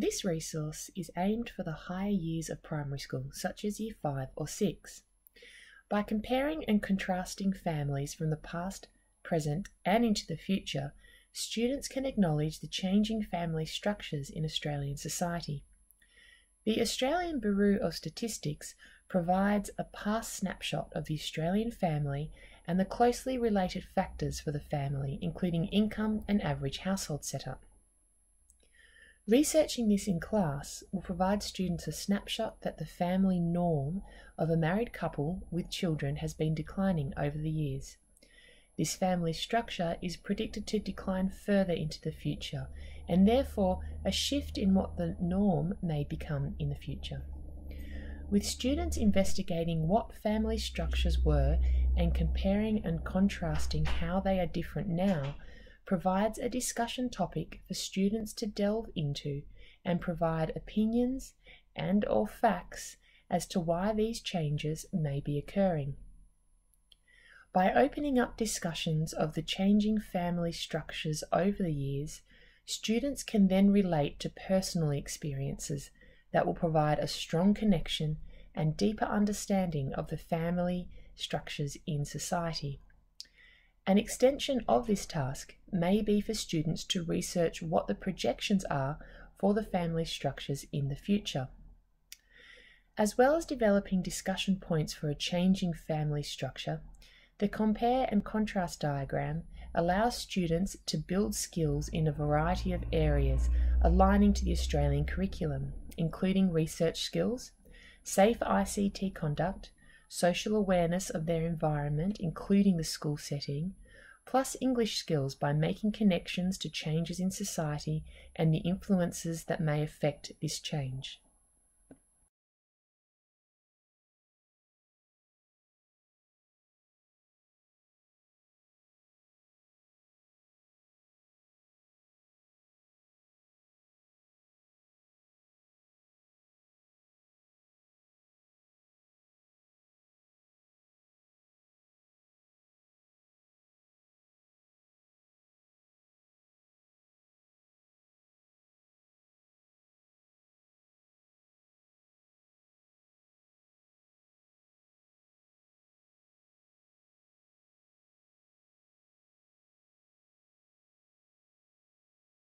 This resource is aimed for the higher years of primary school, such as Year 5 or 6. By comparing and contrasting families from the past, present, and into the future, students can acknowledge the changing family structures in Australian society. The Australian Bureau of Statistics provides a past snapshot of the Australian family and the closely related factors for the family, including income and average household setup. Researching this in class will provide students a snapshot that the family norm of a married couple with children has been declining over the years. This family structure is predicted to decline further into the future, and therefore a shift in what the norm may become in the future. With students investigating what family structures were and comparing and contrasting how they are different now, provides a discussion topic for students to delve into and provide opinions and or facts as to why these changes may be occurring. By opening up discussions of the changing family structures over the years, students can then relate to personal experiences that will provide a strong connection and deeper understanding of the family structures in society. An extension of this task may be for students to research what the projections are for the family structures in the future. As well as developing discussion points for a changing family structure, the compare and contrast diagram allows students to build skills in a variety of areas aligning to the Australian curriculum, including research skills, safe ICT conduct, social awareness of their environment, including the school setting, plus English skills by making connections to changes in society and the influences that may affect this change.